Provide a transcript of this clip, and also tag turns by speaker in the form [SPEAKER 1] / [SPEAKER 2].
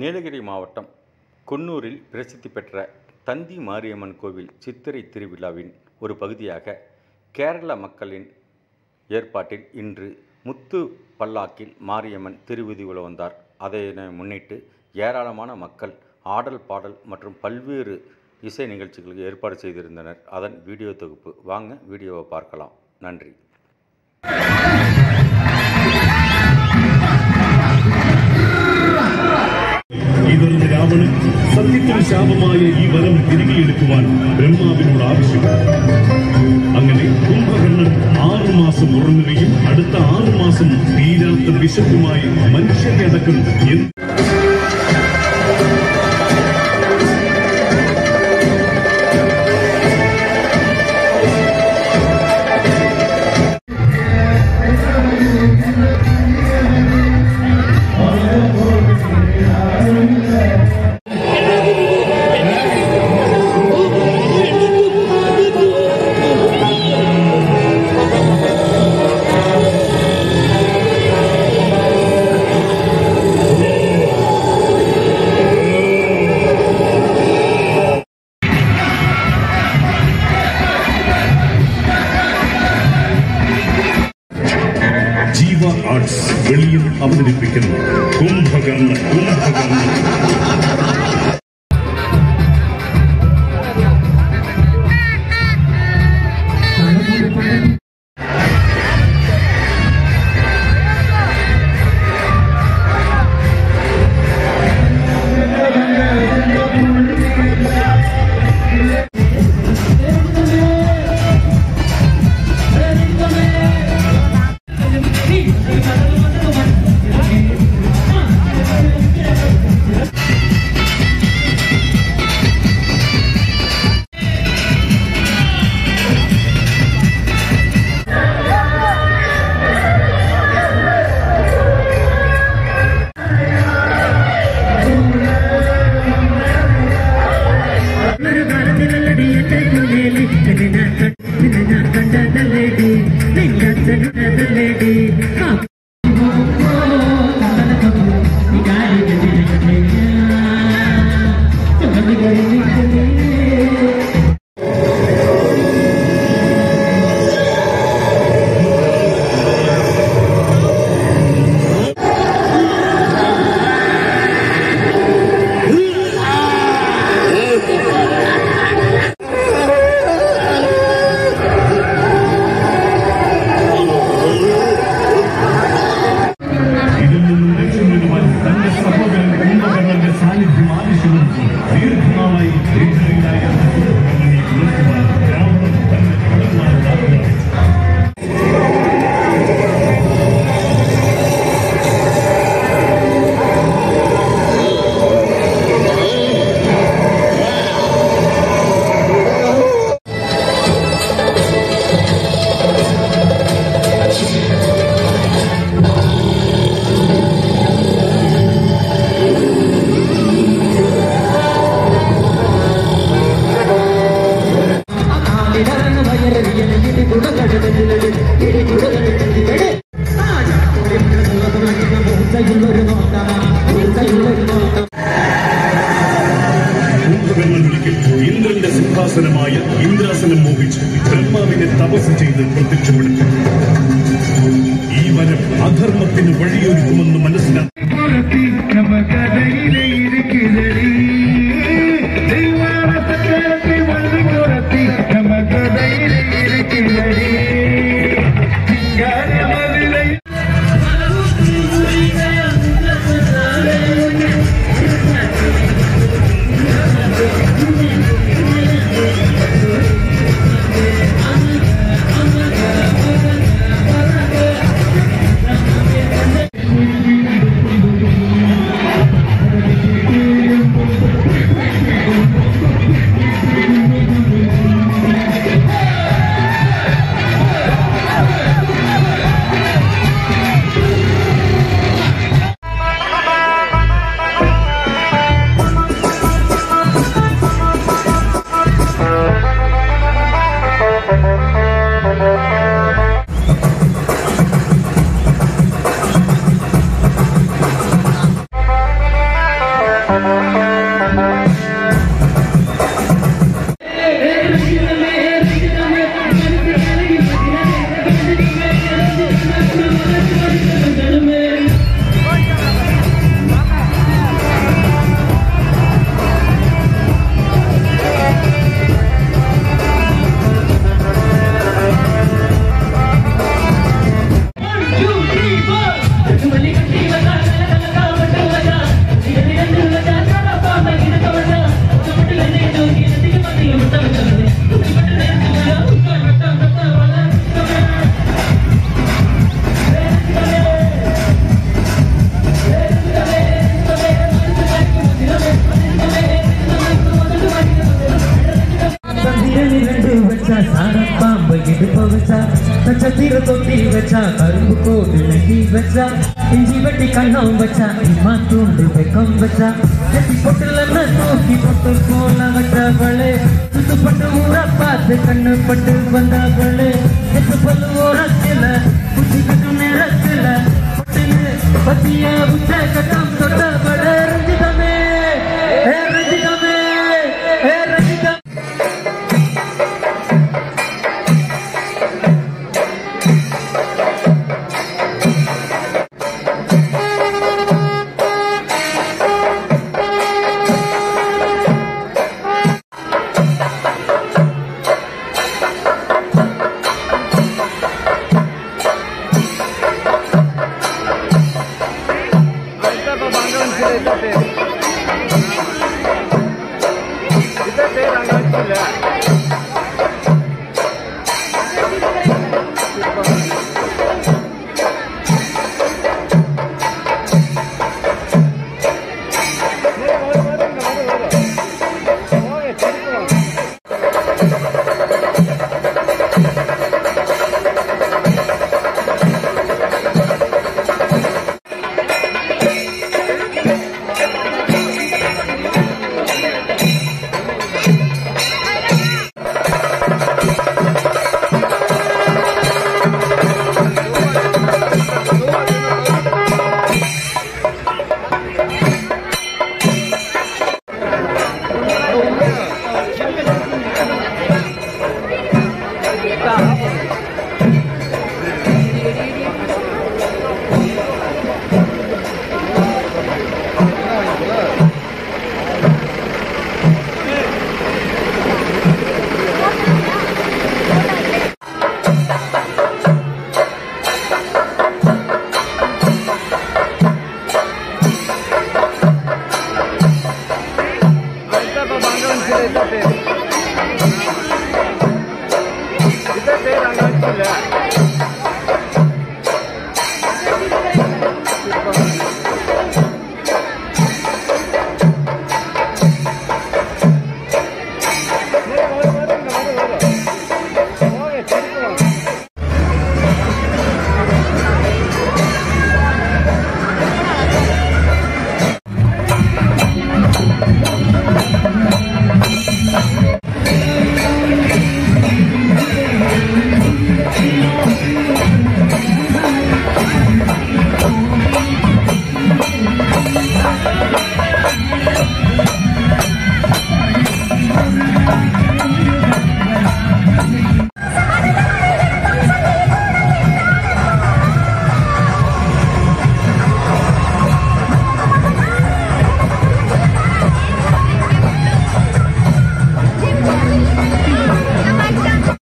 [SPEAKER 1] நீலகிரி மாவட்டம் குன்னூரில் பிரசித்தி பெற்ற தந்தி மாரியம்மன் கோவில் சித்திரை திருவிழாவின் ஒரு பகுதியாக கேரள மக்களின் ஏற்பாட்டில் இன்று முத்து பல்லாக்கில் மாரியம்மன் திருவிதி வந்தார். அதனை முன்னிட்டு ஏராளமான மக்கள் ஆடல் பாடல் மற்றும் பல்வேறு இசை நிகழ்ச்சிகளுக்கு ஏற்பாடு செய்திருந்தனர். அதன் வீடியோ தொகுப்பு. வாங்க வீடியோவை பார்க்கலாம். நன்றி.
[SPEAKER 2] ഇതൊരു രാവണൻ സത്യത്തിന് ശാപമായ ഈ വരം തിരികെ എടുക്കുവാൻ ബ്രഹ്മാവിനോട് ആവശ്യപ്പെട്ടു. അങ്ങനെ കുംഭകർണൻ ആറുമാസം ഉറങ്ങുകയും അടുത്ത ആറുമാസം തീരാത്ത വിശപ്പുമായി മനുഷ്യരെ അടക്കം എന്ത് ജീവ ആർട്സ് വെളിയിൽ അവതരിപ്പിക്കുന്നു കുംഭകർണ കുംഭകർണ. Yeah. സിംഹാസനമായ ഇന്ദ്രാസനം മോഹിച്ച് ബ്രഹ്മാവിനെ തപസ് ചെയ്ത് പ്രത്യക്ഷപ്പെടുത്തി ഈ വരം അധർമ്മത്തിന് വഴിയൊരുക്കുമെന്ന് മനസ്സിലാക്കി.
[SPEAKER 3] சீர தொட்டி வச்சா கரும்பு கோடு நெட்டி வச்சா இஞ்சி வட்டி கண்ணம் வச்சா இம்மா தூண்டு பெக்கம் வச்சா நெத்தி பொட்டுல தூக்கி பொட்டு போல வச்சவளே. சுத்து பட்டு ஊரா பார்த்து கண்ணு பட்டு வந்தவளே. எத்து பல்லு ஓரத்தில் குச்சி கட்டு நேரத்தில் பட்டுன்னு பத்திய உச்ச கட்டம் தொட்டவளே.